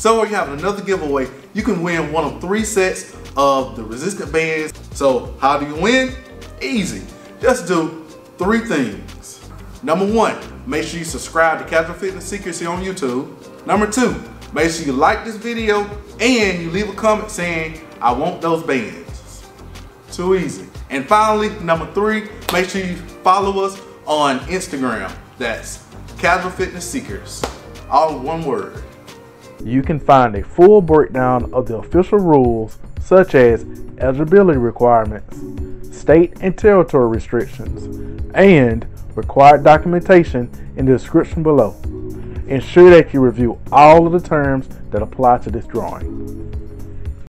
So we're having another giveaway. You can win one of three sets of the resistant bands. So how do you win? Easy. Just do three things. Number one, make sure you subscribe to Casual Fitness here on YouTube. Number two, make sure you like this video and you leave a comment saying, I want those bands. Too easy. And finally, number three, make sure you follow us on Instagram. That's Casual Fitness Seekers. All one word. You can find a full breakdown of the official rules such as eligibility requirements, state and territory restrictions, and required documentation in the description below. Ensure that you review all of the terms that apply to this drawing.